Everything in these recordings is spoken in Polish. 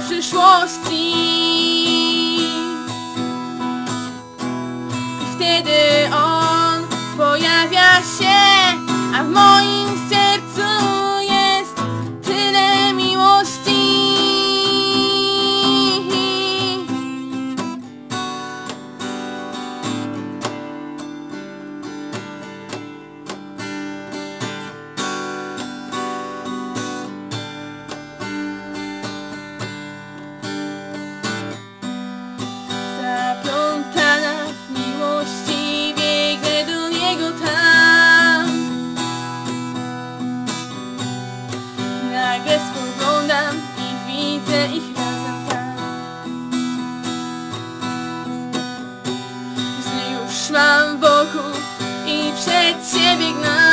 przyszłości. I wtedy on pojawia się A w moim шепчет тебе гнать.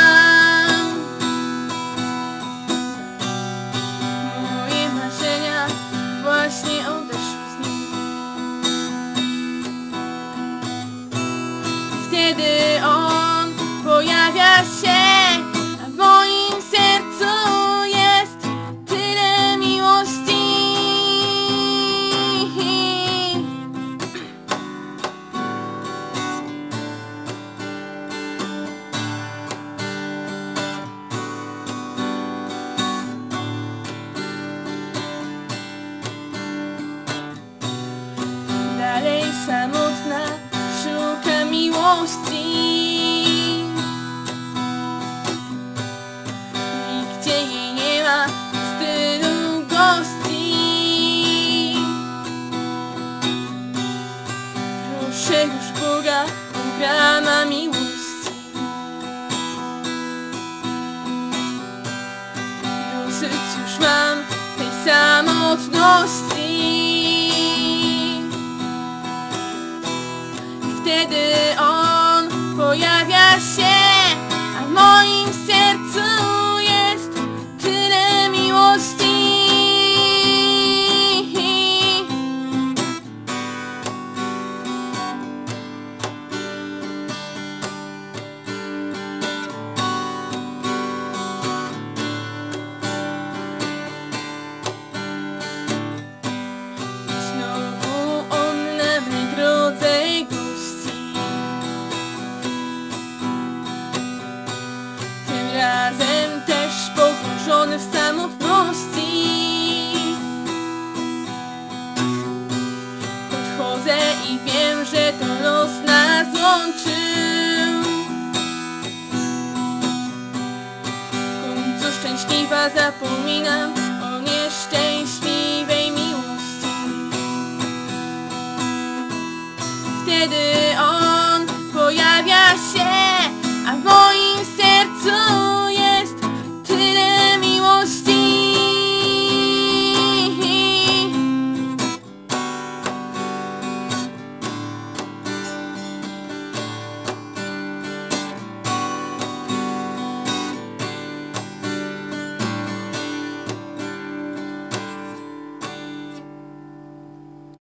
Miłości Nigdzie jej nie ma z tylu gości. Proszę już Boga o grama miłości Dosyć już mam tej samotności. Wtedy W końcu szczęśliwa zapominam